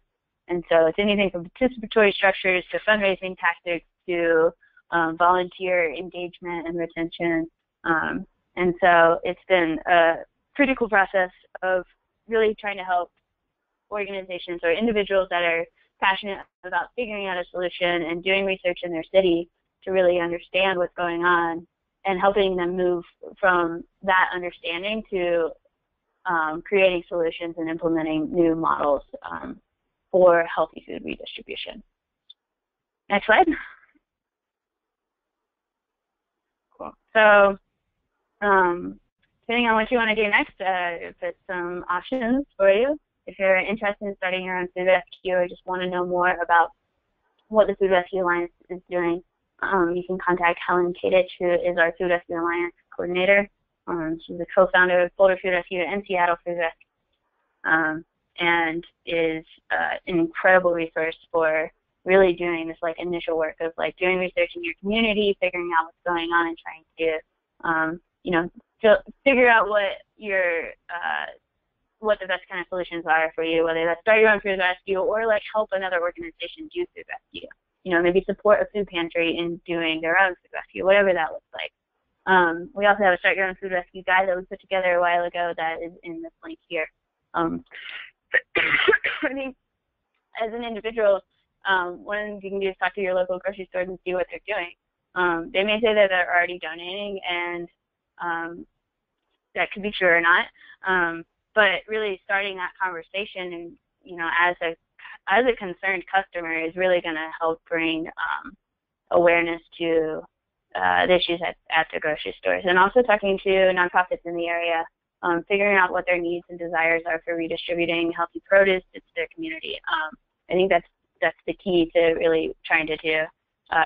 And so it's anything from participatory structures to fundraising tactics to um, volunteer engagement and retention. Um, and so it's been a pretty cool process of really trying to help organizations or individuals that are passionate about figuring out a solution and doing research in their city to really understand what's going on and helping them move from that understanding to um, creating solutions and implementing new models um, for healthy food redistribution. Next slide. Cool. So, um, depending on what you want to do next, uh, put some options for you. If you're interested in starting your own food rescue or just want to know more about what the Food Rescue Alliance is doing, um, you can contact Helen Kadich, who is our Food Rescue Alliance coordinator. Um, she's a co-founder of Boulder Food Rescue and Seattle Food Rescue, um, and is uh, an incredible resource for really doing this like initial work of like doing research in your community, figuring out what's going on, and trying to, um, you know, figure out what your uh, what the best kind of solutions are for you, whether that's start your own food rescue or like help another organization do food rescue. You know, maybe support a food pantry in doing their own food rescue, whatever that looks like. Um, we also have a start your own food rescue guide that we put together a while ago that is in this link here. Um, I think as an individual, um, one thing you can do is talk to your local grocery stores and see what they're doing. Um, they may say that they're already donating, and um, that could be true or not. Um, but really starting that conversation and you know as a as a concerned customer is really going to help bring um, awareness to uh, the issues at, at the grocery stores. And also talking to nonprofits in the area um, figuring out what their needs and desires are for redistributing healthy produce to their community. Um, i think that's that's the key to really trying to do uh,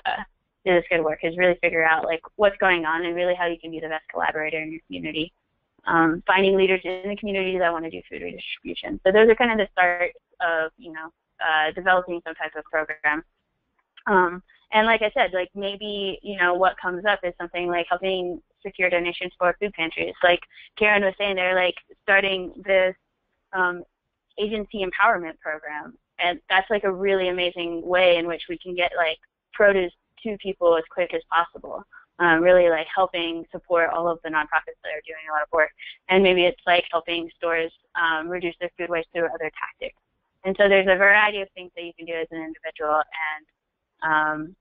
do this good work is really figure out like what's going on and really how you can be the best collaborator in your community um, finding leaders in the community that want to do food redistribution. So those are kind of the start of, you know, uh, developing some type of program. Um, and like I said, like maybe, you know, what comes up is something like helping secure donations for food pantries. Like Karen was saying, they're like starting this um, agency empowerment program. And that's like a really amazing way in which we can get like produce to people as quick as possible. Um, really like helping support all of the nonprofits that are doing a lot of work. And maybe it's like helping stores um, reduce their food waste through other tactics. And so there's a variety of things that you can do as an individual. And um,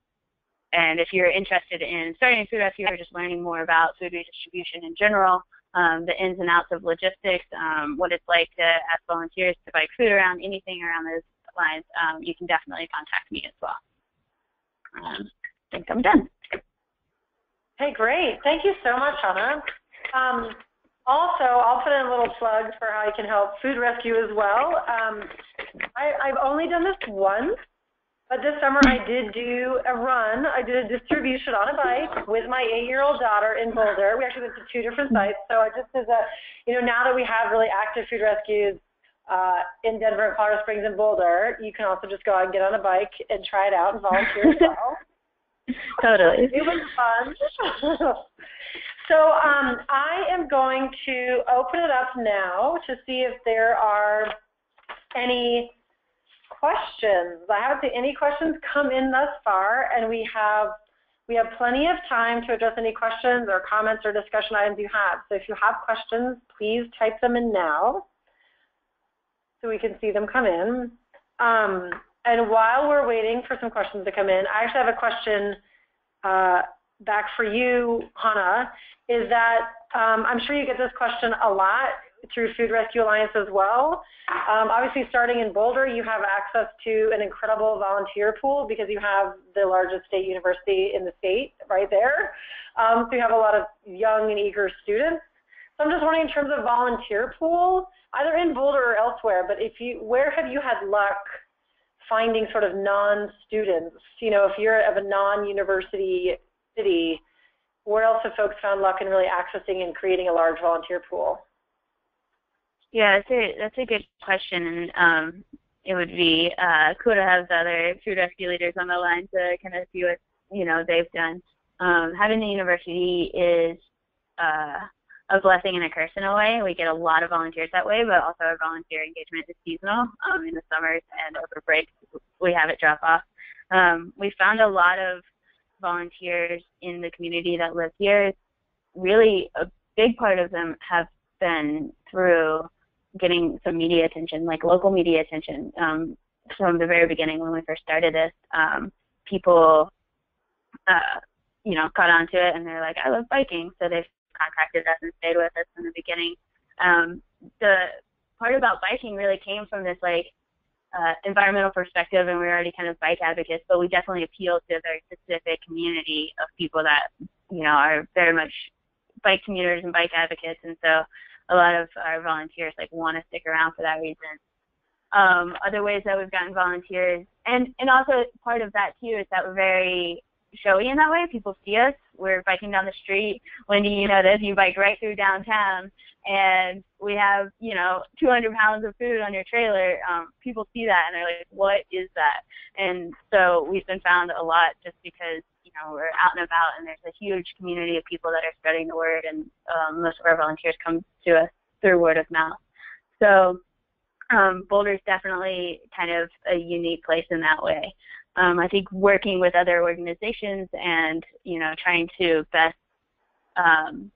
and if you're interested in starting a food rescue or just learning more about food redistribution in general, um, the ins and outs of logistics, um, what it's like to ask volunteers to bike food around, anything around those lines, um, you can definitely contact me as well. Um, I think I'm done. Hey, great. Thank you so much, Hannah. Um, also, I'll put in a little plug for how you can help food rescue as well. Um, I, I've only done this once, but this summer I did do a run. I did a distribution on a bike with my eight-year-old daughter in Boulder. We actually went to two different sites. So I just as a, you know, now that we have really active food rescues uh, in Denver, Colorado Springs, and Boulder, you can also just go out and get on a bike and try it out and volunteer as well. totally. It was fun. so um, I am going to open it up now to see if there are any questions. I haven't seen any questions come in thus far, and we have we have plenty of time to address any questions or comments or discussion items you have. So if you have questions, please type them in now so we can see them come in. Um, and while we're waiting for some questions to come in, I actually have a question uh, back for you, Hannah, is that um, I'm sure you get this question a lot through Food Rescue Alliance as well. Um, obviously, starting in Boulder, you have access to an incredible volunteer pool because you have the largest state university in the state right there. Um, so you have a lot of young and eager students. So I'm just wondering, in terms of volunteer pool, either in Boulder or elsewhere, but if you, where have you had luck finding sort of non-students? You know, if you're of a non-university city, where else have folks found luck in really accessing and creating a large volunteer pool? Yeah, that's a that's a good question, and um, it would be uh, cool to have the other food rescue leaders on the line to kind of see what you know they've done. Um, having the university is uh, a blessing and a curse in a way. We get a lot of volunteers that way, but also our volunteer engagement is seasonal. Um, in the summers and over breaks, we have it drop off. Um, we found a lot of volunteers in the community that live here. Really, a big part of them have been through getting some media attention, like local media attention. Um, from the very beginning when we first started this, um, people, uh, you know, caught onto it and they're like, I love biking, so they contacted us and stayed with us from the beginning. Um, the part about biking really came from this like uh, environmental perspective, and we are already kind of bike advocates, but we definitely appeal to a very specific community of people that you know are very much bike commuters and bike advocates, and so a lot of our volunteers like want to stick around for that reason. Um, other ways that we've gotten volunteers, and and also part of that too is that we're very showy in that way. People see us. We're biking down the street. Wendy, you know this. You bike right through downtown, and we have you know 200 pounds of food on your trailer. Um, people see that and they're like, "What is that?" And so we've been found a lot just because you know we're out and about, and there's a huge community of people that are spreading the word, and um, most of our volunteers come to us through word of mouth. So um, Boulder is definitely kind of a unique place in that way. Um, I think working with other organizations and you know trying to best um,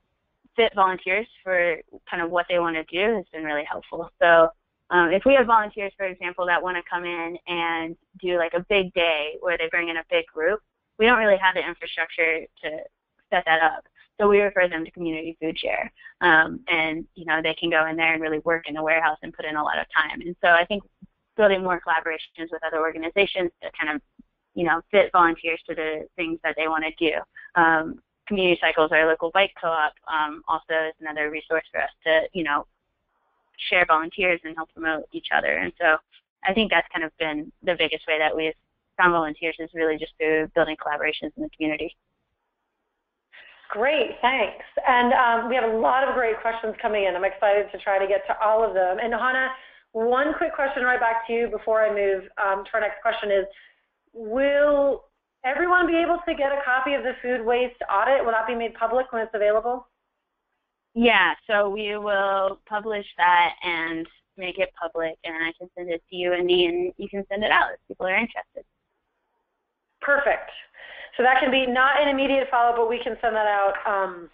fit volunteers for kind of what they want to do has been really helpful. So um, if we have volunteers, for example, that want to come in and do like a big day where they bring in a big group, we don't really have the infrastructure to set that up. So we refer them to community food share, um, and you know they can go in there and really work in the warehouse and put in a lot of time. And so I think building more collaborations with other organizations to kind of you know fit volunteers to the things that they want to do. Um, community cycles, our local bike co-op, um, also is another resource for us to you know share volunteers and help promote each other. And so I think that's kind of been the biggest way that we've found volunteers is really just through building collaborations in the community. Great, thanks. And um, we have a lot of great questions coming in. I'm excited to try to get to all of them. And Hannah, one quick question right back to you before I move um, to our next question is, will everyone be able to get a copy of the food waste audit? Will that be made public when it's available? Yeah, so we will publish that and make it public, and I can send it to you, Andy, and you can send it out if people are interested. Perfect. So that can be not an immediate follow, but we can send that out um,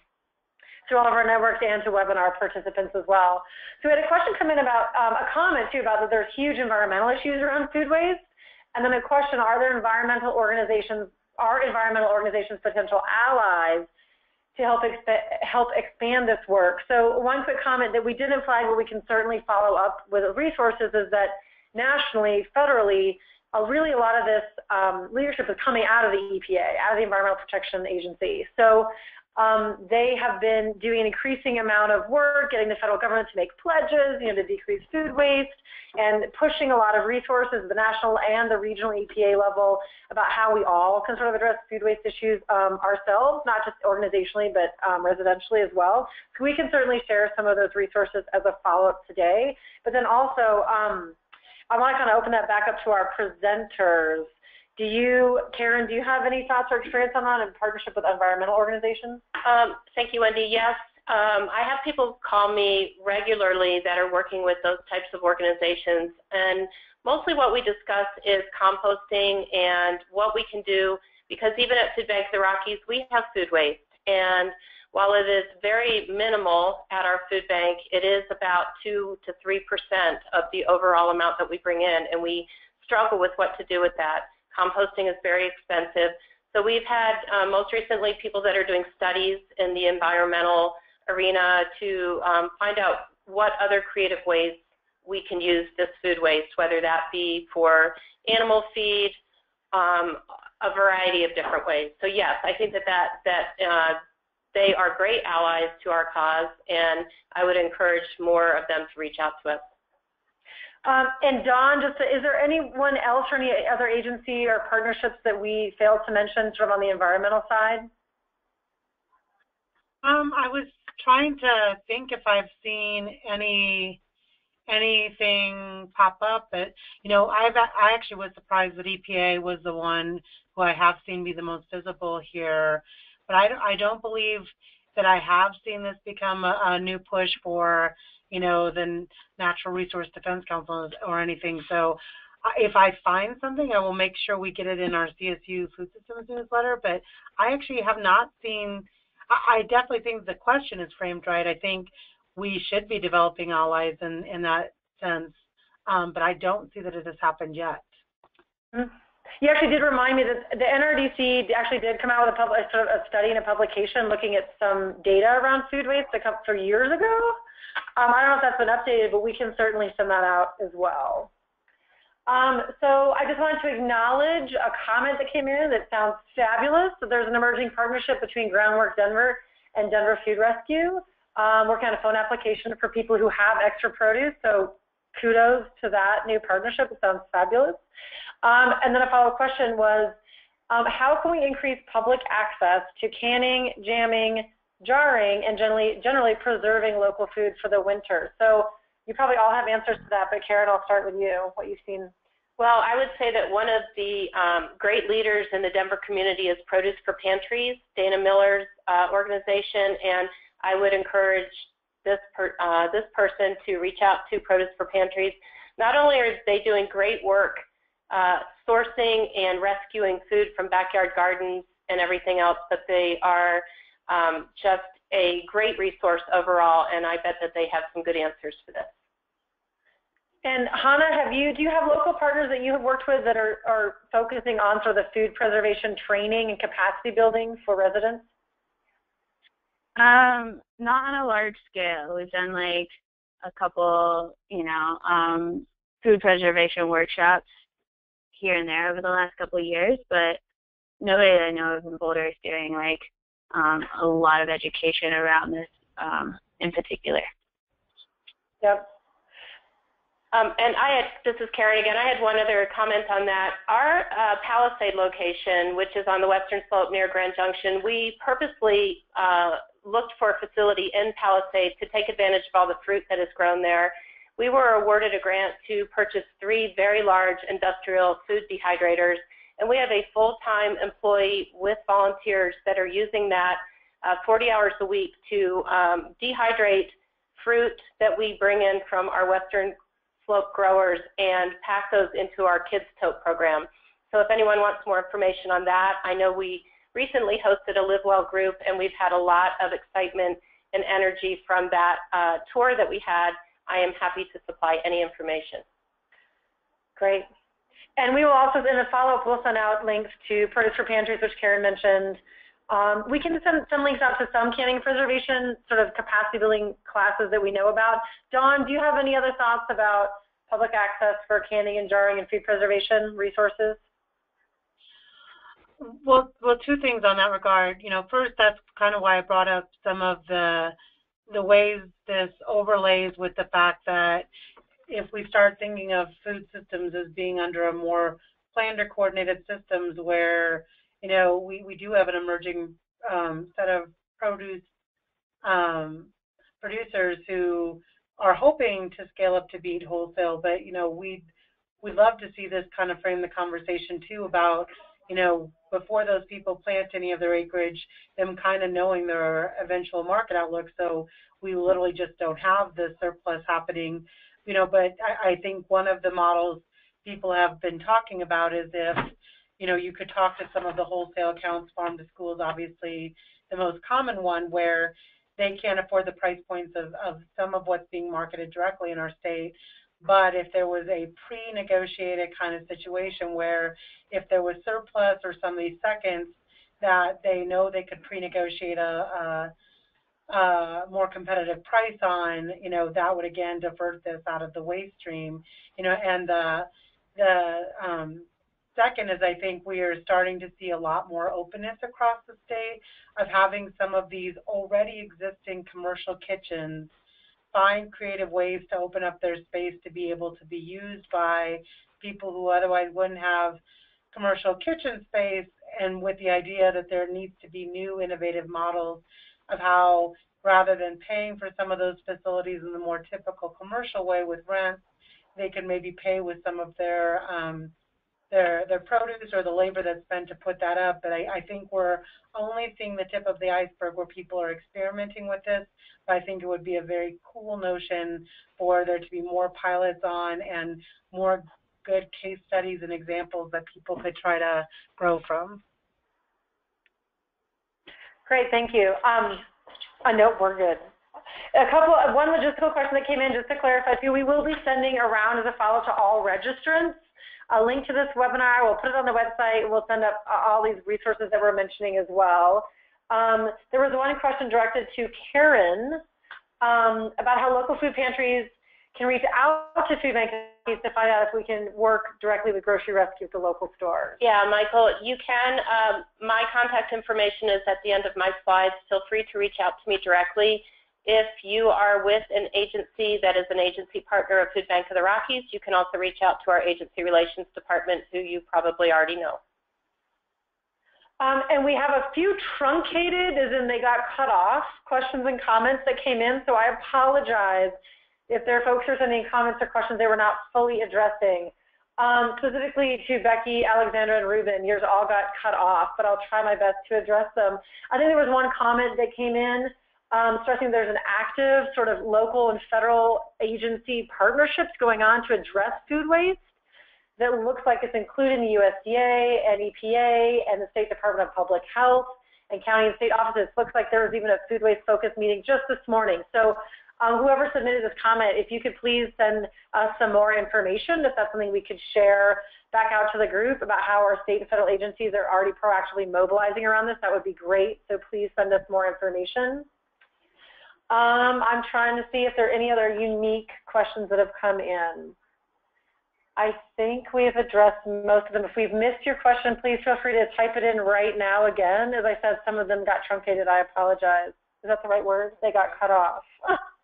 through all of our networks and to webinar participants as well. So we had a question come in about um, a comment too about that there's huge environmental issues around food waste, and then a question: Are there environmental organizations? Are environmental organizations potential allies to help exp help expand this work? So one quick comment that we didn't flag, but we can certainly follow up with resources, is that nationally, federally, uh, really a lot of this um, leadership is coming out of the EPA, out of the Environmental Protection Agency. So um, they have been doing an increasing amount of work, getting the federal government to make pledges, you know, to decrease food waste, and pushing a lot of resources at the national and the regional EPA level about how we all can sort of address food waste issues um, ourselves, not just organizationally, but um, residentially as well. So we can certainly share some of those resources as a follow-up today. But then also, um, I want to kind of open that back up to our presenters. Do you, Karen, do you have any thoughts or experience on that in partnership with environmental organizations? Um, thank you, Wendy. Yes, um, I have people call me regularly that are working with those types of organizations, and mostly what we discuss is composting and what we can do, because even at Food Bank of the Rockies, we have food waste, and while it is very minimal at our food bank, it is about 2 to 3% of the overall amount that we bring in, and we struggle with what to do with that. Composting is very expensive. So we've had uh, most recently people that are doing studies in the environmental arena to um, find out what other creative ways we can use this food waste, whether that be for animal feed, um, a variety of different ways. So yes, I think that that, that uh, they are great allies to our cause, and I would encourage more of them to reach out to us. Um, and Dawn, just is there anyone else or any other agency or partnerships that we failed to mention sort of on the environmental side? Um, I was trying to think if I've seen any anything pop up, but you know, I've I actually was surprised that EPA was the one who I have seen be the most visible here. But I, I don't believe that I have seen this become a, a new push for, you know, the Natural Resource Defense Council or anything. So if I find something, I will make sure we get it in our CSU Food Systems newsletter. But I actually have not seen. I, definitely think the question is framed right. I think we should be developing allies in in that sense, um, but I don't see that it has happened yet. Mm-hmm. You actually did remind me that the NRDC actually did come out with a, public, sort of a study and a publication looking at some data around food waste a couple for years ago. Um, I don't know if that's been updated, but we can certainly send that out as well. Um, so I just wanted to acknowledge a comment that came in that sounds fabulous. So there's an emerging partnership between Groundwork Denver and Denver Food Rescue. Um, working on a phone application for people who have extra produce. So kudos to that new partnership. It sounds fabulous. Um, and then a follow-up question was, um, how can we increase public access to canning, jamming, jarring, and generally, generally preserving local food for the winter? So you probably all have answers to that, but Karen, I'll start with you, what you've seen. Well, I would say that one of the um, great leaders in the Denver community is Produce for Pantries, Dana Miller's uh, organization, and I would encourage this, per, uh, this person to reach out to Produce for Pantries. Not only are they doing great work uh, sourcing and rescuing food from backyard gardens and everything else, but they are um, just a great resource overall, and I bet that they have some good answers for this. And Hannah, have you do you have local partners that you have worked with that are, are focusing on sort of the food preservation training and capacity building for residents? Um, not on a large scale. We've done like a couple, you know, um, food preservation workshops here and there over the last couple of years, but nobody that I know of in Boulder is doing like um, a lot of education around this um, in particular. Yep. Um, and I had, this is Karen again, I had one other comment on that. Our uh, Palisade location, which is on the western slope near Grand Junction, we purposely uh, looked for a facility in Palisade to take advantage of all the fruit that is grown there we were awarded a grant to purchase three very large industrial food dehydrators, and we have a full-time employee with volunteers that are using that uh, 40 hours a week to um, dehydrate fruit that we bring in from our western slope growers and pack those into our Kids Tote program. So if anyone wants more information on that, I know we recently hosted a Live Well group, and we've had a lot of excitement and energy from that uh, tour that we had. I am happy to supply any information. Great. And we will also, in a follow-up, we'll send out links to Produce for Pantries, which Karen mentioned. Um, we can send, send links out to some canning preservation sort of capacity building classes that we know about. Dawn, do you have any other thoughts about public access for canning and jarring and food preservation resources? Well, well, two things on that regard. You know, first, that's kind of why I brought up some of the the ways this overlays with the fact that if we start thinking of food systems as being under a more planned or coordinated systems where, you know, we, we do have an emerging um, set of produce um, producers who are hoping to scale up to beat wholesale, but, you know, we'd, we'd love to see this kind of frame the conversation too about, you know, before those people plant any of their acreage, them kind of knowing their eventual market outlook. So we literally just don't have the surplus happening, you know. But I, I think one of the models people have been talking about is if, you know, you could talk to some of the wholesale accounts, farm to schools, obviously the most common one where they can't afford the price points of, of some of what's being marketed directly in our state. But if there was a pre-negotiated kind of situation where if there was surplus or some of these seconds that they know they could pre-negotiate a, a, a, more competitive price on, you know, that would again divert this out of the waste stream, you know, and the the um, second is I think we are starting to see a lot more openness across the state of having some of these already existing commercial kitchens find creative ways to open up their space to be able to be used by people who otherwise wouldn't have commercial kitchen space and with the idea that there needs to be new innovative models of how rather than paying for some of those facilities in the more typical commercial way with rent, they can maybe pay with some of their um, their their produce or the labor that's spent to put that up. But I, I think we're only seeing the tip of the iceberg where people are experimenting with this. But I think it would be a very cool notion for there to be more pilots on and more good case studies and examples that people could try to grow from. Great, thank you. Um, I know we're good. A couple, one logistical question that came in, just to clarify, too, we will be sending around as a follow to all registrants a link to this webinar. We'll put it on the website. We'll send up all these resources that we're mentioning as well. Um, there was one question directed to Karen um, about how local food pantries can reach out to food banks to find out if we can work directly with Grocery Rescue at the local stores. Yeah, Michael, you can. Um, my contact information is at the end of my slides. Feel free to reach out to me directly. If you are with an agency that is an agency partner of Food Bank of the Rockies, you can also reach out to our agency relations department, who you probably already know. Um, and we have a few truncated, as in they got cut off, questions and comments that came in. So I apologize if there are folks who are sending comments or questions they were not fully addressing. Um, specifically to Becky, Alexandra, and Ruben, yours all got cut off, but I'll try my best to address them. I think there was one comment that came in um, think there's an active sort of local and federal agency partnerships going on to address food waste that looks like it's including the USDA and EPA and the State Department of Public Health and county and state offices. Looks like there was even a food waste focus meeting just this morning. So um, whoever submitted this comment, if you could please send us some more information, if that's something we could share back out to the group about how our state and federal agencies are already proactively mobilizing around this, that would be great. So please send us more information. Um, I'm trying to see if there are any other unique questions that have come in. I think we've addressed most of them. If we've missed your question, please feel free to type it in right now again. As I said, some of them got truncated. I apologize. Is that the right word? They got cut off.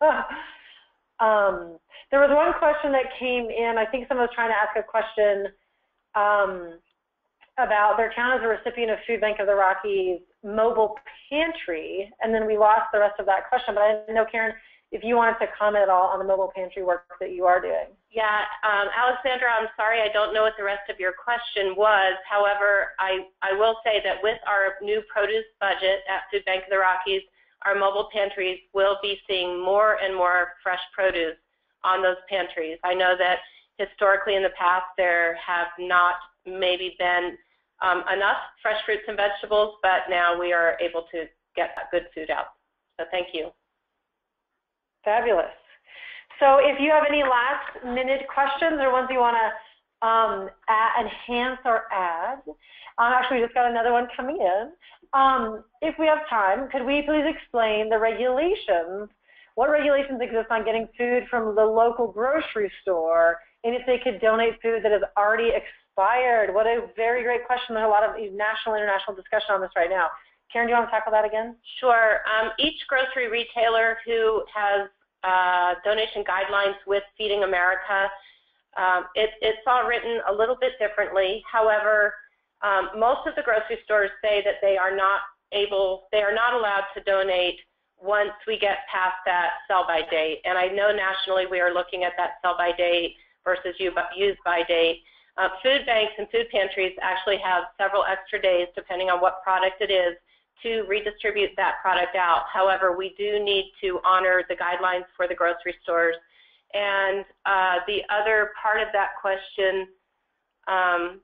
um, there was one question that came in. I think someone was trying to ask a question um, about their town as a recipient of Food Bank of the Rockies mobile pantry, and then we lost the rest of that question. But I didn't know, Karen, if you wanted to comment at all on the mobile pantry work that you are doing. Yeah, um, Alexandra, I'm sorry, I don't know what the rest of your question was. However, I, I will say that with our new produce budget at Food Bank of the Rockies, our mobile pantries will be seeing more and more fresh produce on those pantries. I know that historically in the past there have not maybe been um, enough fresh fruits and vegetables, but now we are able to get good food out. So thank you. Fabulous. So if you have any last minute questions or ones you want to um, enhance or add, um, actually we just got another one coming in. Um, if we have time, could we please explain the regulations, what regulations exist on getting food from the local grocery store, and if they could donate food that is already expired? What a very great question. There's a lot of national, international discussion on this right now. Karen, do you want to tackle that again? Sure. Um, each grocery retailer who has uh, donation guidelines with Feeding America, um, it, it's all written a little bit differently. However, most of the grocery stores say that they are not able, they are not allowed to donate once we get past that sell by date. And I know nationally we are looking at that sell by date versus use by date. Uh, food banks and food pantries actually have several extra days, depending on what product it is, to redistribute that product out. However, we do need to honor the guidelines for the grocery stores. And uh, the other part of that question, um,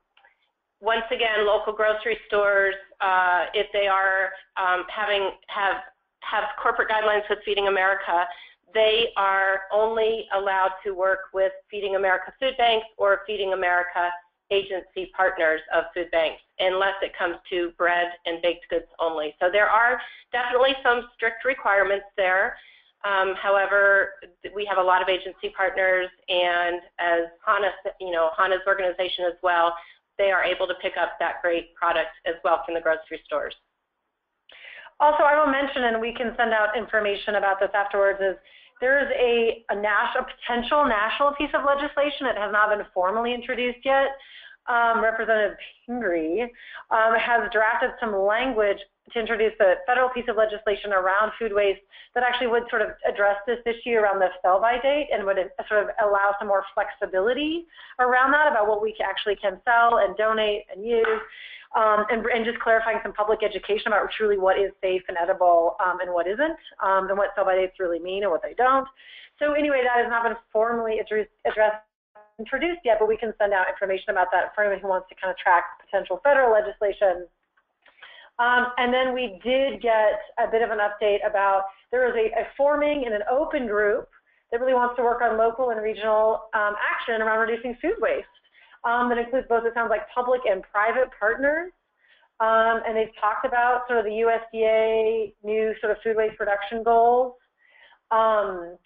once again, local grocery stores, uh, if they are um, having have have corporate guidelines with Feeding America, they are only allowed to work with Feeding America food banks or Feeding America agency partners of food banks unless it comes to bread and baked goods only. So there are definitely some strict requirements there. Um, however, we have a lot of agency partners, and as Hannah, you know, Hannah's organization as well, they are able to pick up that great product as well from the grocery stores. Also, I will mention, and we can send out information about this afterwards, is there is a, a, a potential national piece of legislation that has not been formally introduced yet um, Representative Pingree um, has drafted some language to introduce a federal piece of legislation around food waste that actually would sort of address this issue around the sell-by date and would sort of allow some more flexibility around that about what we actually can sell and donate and use. Um, and, and, just clarifying some public education about truly what is safe and edible um, and what isn't, um, and what sell-by dates really mean and what they don't. So anyway, that has not been formally addressed introduced yet, but we can send out information about that for anyone who wants to kind of track potential federal legislation. Um, and then we did get a bit of an update about there is a, a forming and an open group that really wants to work on local and regional um, action around reducing food waste. Um, that includes both, it sounds like, public and private partners. Um, and they've talked about sort of the USDA new sort of food waste reduction goals. Um,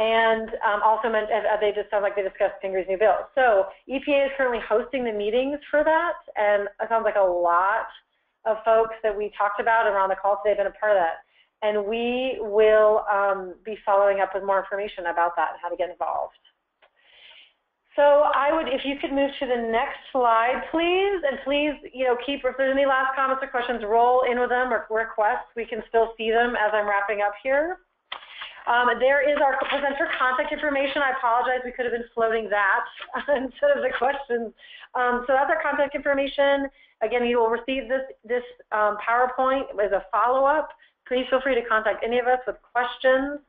and um, also meant, uh, they just sound like they discussed Pingree's new bill. So EPA is currently hosting the meetings for that, and it sounds like a lot of folks that we talked about around the call today have been a part of that. And we will um, be following up with more information about that and how to get involved. So I would, if you could move to the next slide, please, and please, you know, keep, if there's any last comments or questions, roll in with them or requests. We can still see them as I'm wrapping up here. Um, there is our presenter contact information. I apologize, we could have been floating that instead of the questions. Um, so that's our contact information. Again, you will receive this, this um, PowerPoint as a follow-up. Please feel free to contact any of us with questions.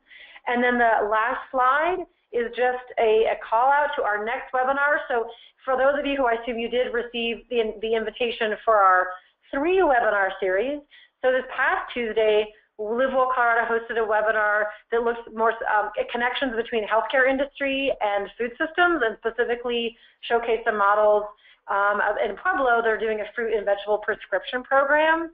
And then the last slide is just a, a call out to our next webinar. So for those of you who I assume you did receive the, the invitation for our three webinar series, so this past Tuesday, LiveWell Colorado hosted a webinar that looks more um, at connections between healthcare industry and food systems, and specifically showcased some models. Um, in Pueblo, they're doing a fruit and vegetable prescription program.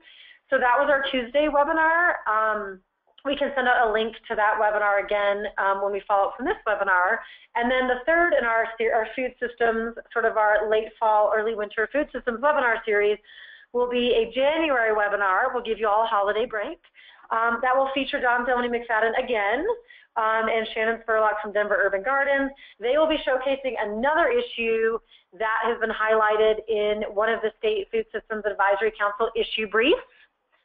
So that was our Tuesday webinar. Um, we can send out a link to that webinar again um, when we follow up from this webinar. And then the third in our, our food systems, sort of our late fall, early winter food systems webinar series, will be a January webinar. We'll give you all a holiday break. Um, that will feature Dawn Thilmany McFadden again um, and Shannon Spurlock from Denver Urban Gardens. They will be showcasing another issue that has been highlighted in one of the State Food Systems Advisory Council issue briefs,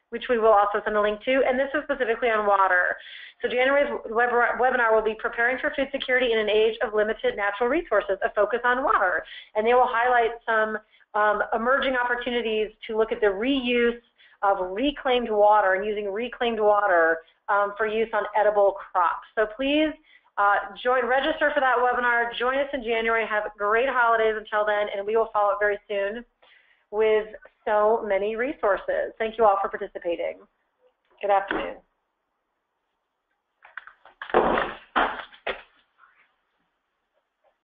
which we will also send a link to, and this is specifically on water. So January's web webinar will be Preparing for Food Security in an Age of Limited Natural Resources, a focus on water. And they will highlight some um, emerging opportunities to look at the reuse of reclaimed water and using reclaimed water um, for use on edible crops. So please uh, join, register for that webinar. Join us in January. Have great holidays until then, and we will follow up very soon with so many resources. Thank you all for participating. Good afternoon.